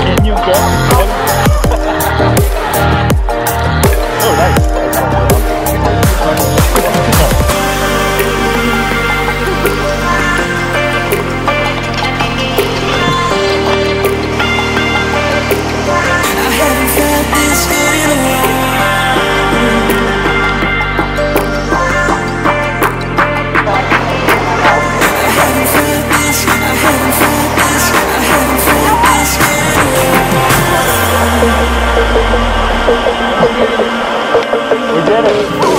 Can you get did it.